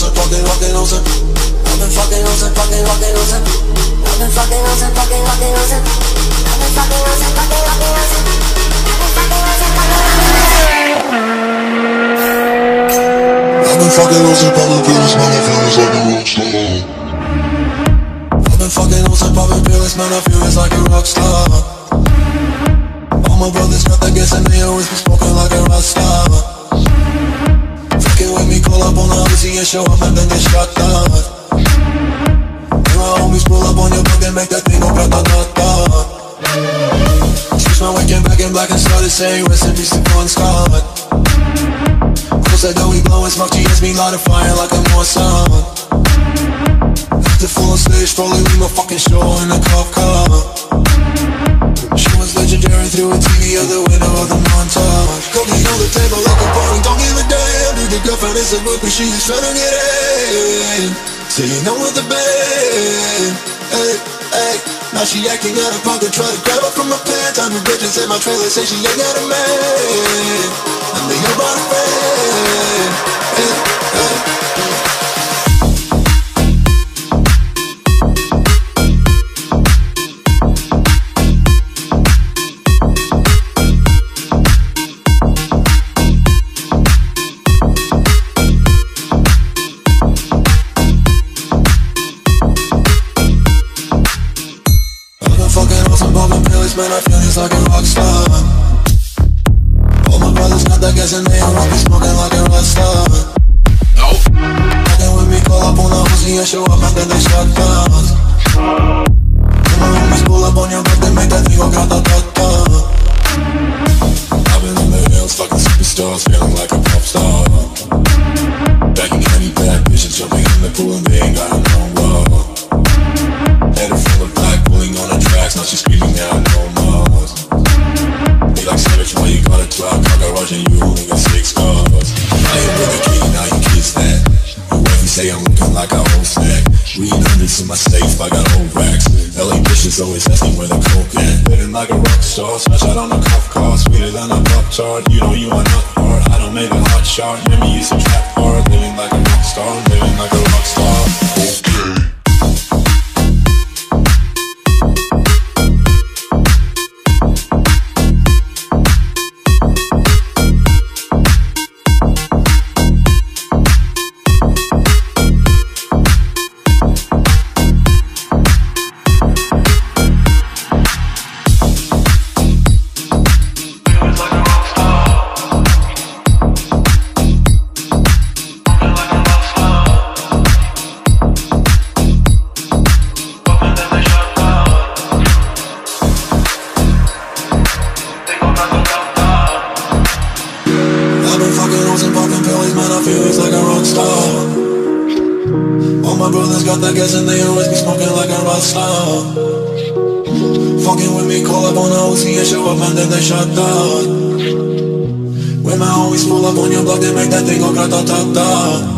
fucking on some. I've been fucking on fucking, fucking on. I've been fucking on fucking, fucking on. I've been fucking on fucking, fucking on. I've been fucking on some, fucking, fucking on. I've been fucking on some poppin' pills, it's like a rock star. I've been fucking on some man, I feel it's like a rock star. All my brothers got that gas and they always be smoking like a rock star. And show up and then get shot down. And my homies pull up on your block and make that thing go grata-ta-ta. Switch my waking back in black and started saying peace to Bon Scott. Close that door, we blowing smoke, GS me light a fire like a North Sun. The full stage, probably leave my fucking show in a cop car. She was legendary through a TV out the window of the montage. Cooking is a but she's trying to get in. Sitting down with the band. Hey, hey. Now she acting out of pocket, try to grab her from my pants. I'm the bitches in my trailer, say she ain't got a man. Man, I feel just like a rock star. All my brothers got that gas and they all be smoking like a rock star. Nope. Fucking with me, call up on the Uzi and show up and then they shut down. And my homies pull up on your back, they make that thing go grata-ta-ta. No more. They like savage, you got a 12 car garage and you only six cars. A kid, now you kiss that. Your wifey say I'm looking like a hundreds in my safe, I got whole racks. LA bitches always asking where the coke at. Living like a rock star, smash out on a cop car, sweeter than a pop tart. You know you are not hard, I don't make a hot shot. You some trap hard, living like a rock star, living like a rock star. Pills, man, I feel it's like a rock star. All my brothers got that gas and they always be smoking like a rock star. Fucking with me, call up on the OC and show up and then they shut down. When my homies pull up on your block, they make that thing go grata-ta-ta.